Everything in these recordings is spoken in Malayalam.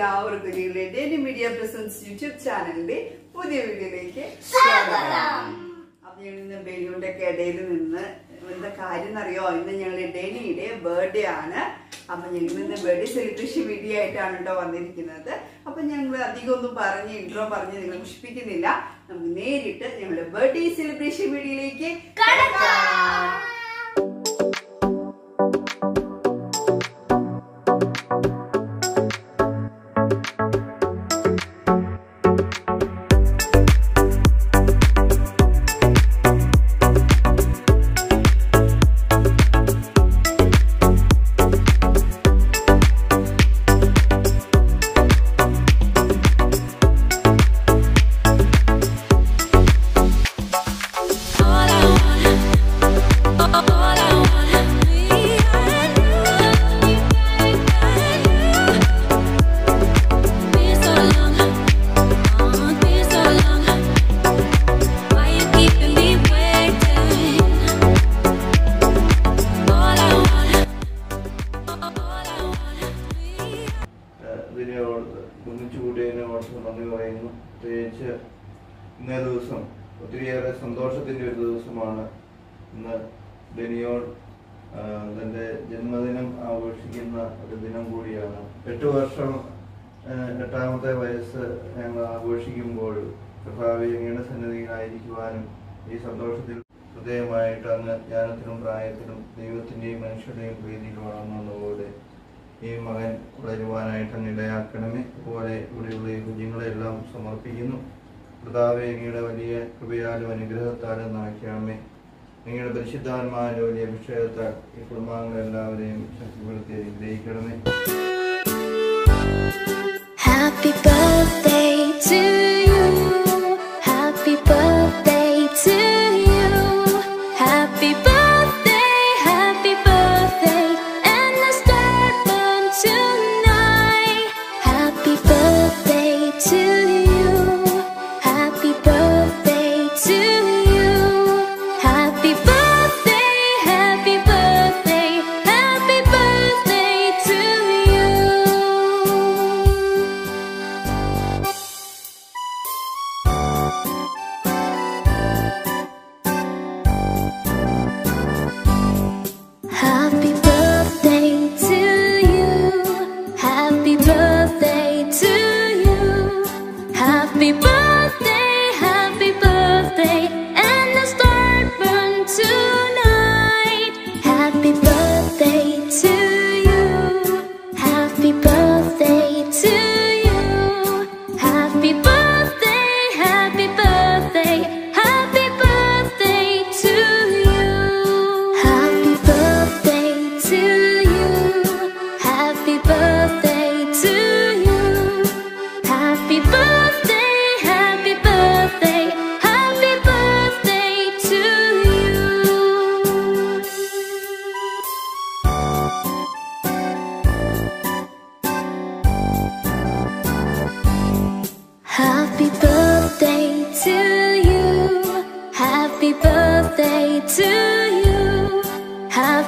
എല്ലാവർക്കും നിങ്ങളുടെ ഡെയിലി മീഡിയ പ്രസൻസ് യൂട്യൂബ് ചാനലിന്റെ പുതിയ വീഡിയോയിലേക്ക് സ്വാഗതം. അപ്പൊ ഞങ്ങൾ ഇന്ന് ഒക്കെ ഇടയിൽ നിന്ന് എന്താ കാര്യം എന്നറിയോ? ഇന്ന് ഞങ്ങളുടെ ഡെനിയുടെ ബർത്ത്ഡേ ആണ്. അപ്പൊ ഞങ്ങൾ ഇന്ന് ബർത്ത്ഡേ സെലിബ്രേഷൻ വീഡിയോ ആയിട്ടാണ് കേട്ടോ വന്നിരിക്കുന്നത്. അപ്പൊ ഞങ്ങൾ അധികം ഒന്നും പറഞ്ഞ് ഇൻട്രോ പറഞ്ഞ് നിങ്ങൾ മുഷിപ്പിക്കുന്നില്ല നമുക്ക് നേരിട്ട് ഞങ്ങളുടെ ബർത്ത്ഡേ സെലിബ്രേഷൻ വീഡിയോയിലേക്ക് കടക്കാം. ഇതിനെ ഓർത്ത് കൂടിയതിനെ ഓർത്ത് നന്ദി പറയുന്നു. പ്രത്യേകിച്ച് ഇന്നേ ദിവസം ഒത്തിരിയേറെ സന്തോഷത്തിന്റെ ഒരു ദിവസമാണ് ഇന്ന് ഡെനിയോൾ ആ, തന്റെ ജന്മദിനം ആഘോഷിക്കുന്ന ഒരു ദിനം കൂടിയാണ്. എട്ട് വർഷം എട്ടാമത്തെ വയസ്സ് ഞങ്ങൾ ആഘോഷിക്കുമ്പോൾ കർത്താവ് അങ്ങയുടെ സന്നിധിയിലായിരിക്കുവാനും ഈ സന്തോഷത്തിൽ ഹൃദയമായിട്ട് അങ്ങ് ജ്ഞാനത്തിനും പ്രായത്തിനും ദൈവത്തിന്റെയും മനുഷ്യരുടെയും പ്രീതിയിൽ വളർന്നതുപോലെ ഈ മകൻ വളരുവാനായിട്ട് ഇടയാക്കണമേ. അതുപോലെ ഇവിടെയുള്ള ഈ കുഞ്ഞുങ്ങളെല്ലാം സമർപ്പിക്കുന്നു. കർത്താവെ അങ്ങയുടെ വലിയ കൃപയാലും അനുഗ്രഹത്താലും നിറയ്ക്കണമേ അങ്ങയുടെ പരിശുദ്ധാത്മാവിന്റെ വലിയ അഭിഷേകത്താൽ ഈ കുടുംബാംഗങ്ങളെല്ലാവരെയും ശക്തിപ്പെടുത്തി അനുഗ്രഹിക്കണമേ.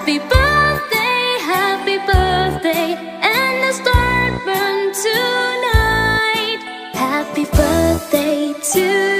Happy birthday, happy birthday, and the star burn tonight. Happy birthday to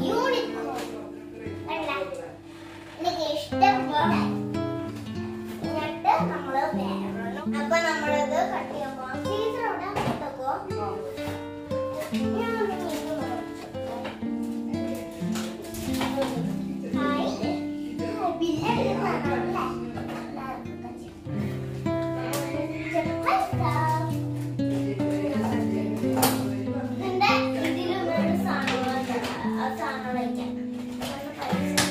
you 看了一点然后又